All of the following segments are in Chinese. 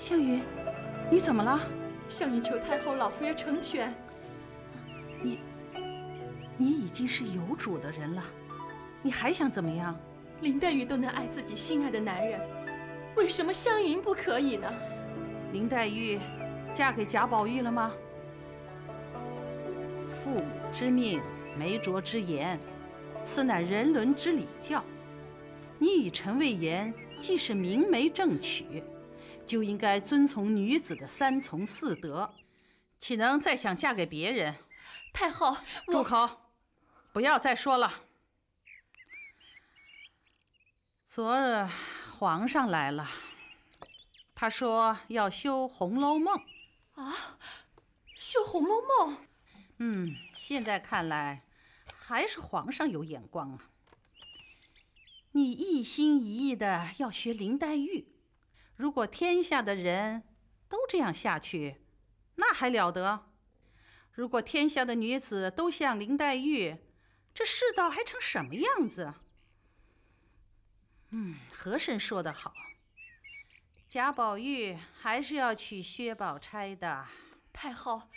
湘云，你怎么了？湘云求太后老夫爷成全。你，你已经是有主的人了，你还想怎么样？林黛玉都能爱自己心爱的男人，为什么湘云不可以呢？林黛玉嫁给贾宝玉了吗？父母之命，媒妁之言，此乃人伦之礼教。你与陈魏延既是明媒正娶，就应该遵从女子的三从四德，岂能再想嫁给别人？太后，住口！不要再说了。昨日皇上来了，他说要修《红楼梦》啊，修《红楼梦》。嗯，现在看来还是皇上有眼光啊。你一心一意的要学林黛玉，如果天下的人都这样下去，那还了得？如果天下的女子都像林黛玉，这世道还成什么样子？嗯，和珅说得好，贾宝玉还是要娶薛宝钗的。太后，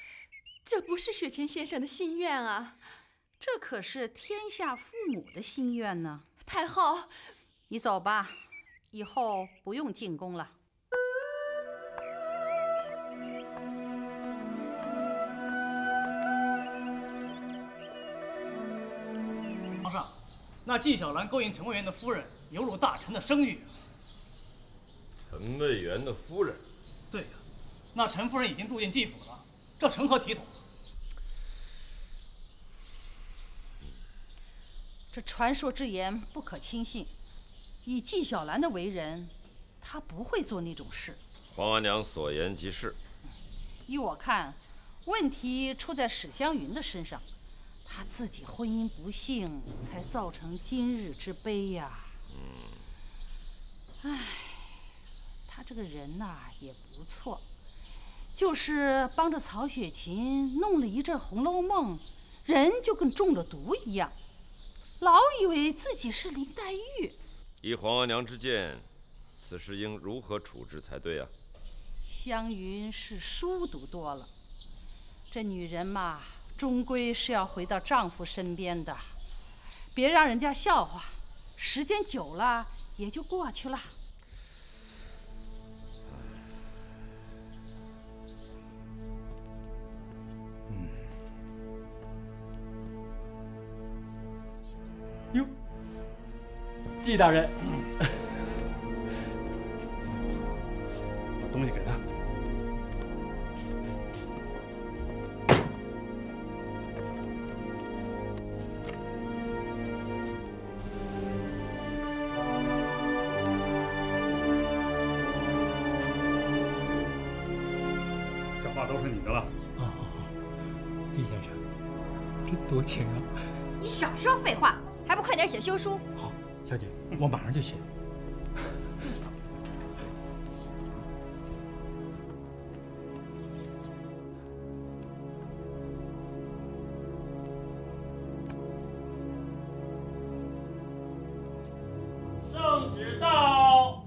这不是雪前先生的心愿啊，这可是天下父母的心愿呢。太后，你走吧，以后不用进宫了。皇上，那纪晓岚勾引陈魏元的夫人。有辱大臣的声誉。陈魏元的夫人，对呀，那陈夫人已经住进纪府了，这成何体统？这传说之言不可轻信。以纪晓岚的为人，他不会做那种事。皇阿娘所言极是。依我看，问题出在史湘云的身上，她自己婚姻不幸，才造成今日之悲呀。嗯唉，她这个人呐也不错，就是帮着曹雪芹弄了一阵《红楼梦》，人就跟中了毒一样，老以为自己是林黛玉。依皇额娘之见，此事应如何处置才对啊？湘云是书读多了，这女人嘛，终归是要回到丈夫身边的，别让人家笑话。时间久了也就过去了。嗯。哟，季大人，东西给他。这画都是你的了。季先生，真多情啊！你少说废话，还不快点写休书？好，小姐，我马上就写。圣旨到。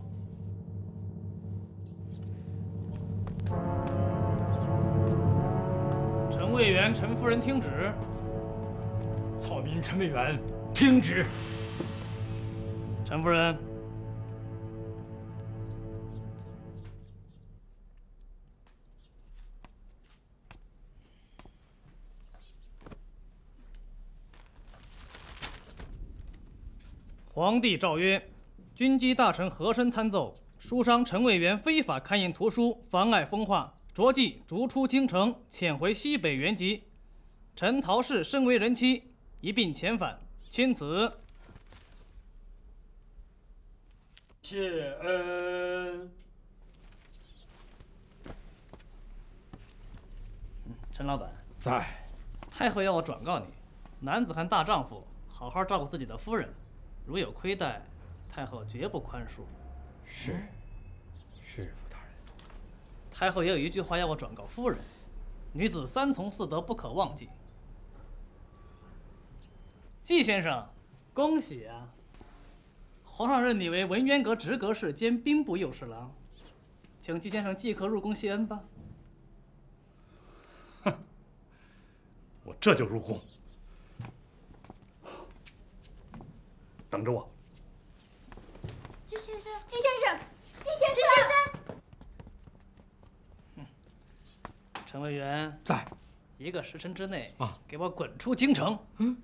陈魏元，陈夫人听旨。草民陈魏元听旨。陈夫人，皇帝诏曰：军机大臣和珅参奏，书商陈魏元非法刊印图书，妨碍风化，着即逐出京城，遣回西北原籍。陈陶氏身为人妻。一并遣返，钦此。谢恩。陈老板在。太后要我转告你，男子汉大丈夫，好好照顾自己的夫人，如有亏待，太后绝不宽恕。是，是傅大人。太后也有一句话要我转告夫人：女子三从四德不可忘记。季先生，恭喜啊！皇上任你为文渊阁直阁侍兼兵部右侍郎，请季先生即刻入宫谢恩吧。我这就入宫，等着我。季先生，季先生，季先季先生，陈委员在，一个时辰之内啊，给我滚出京城。嗯哼。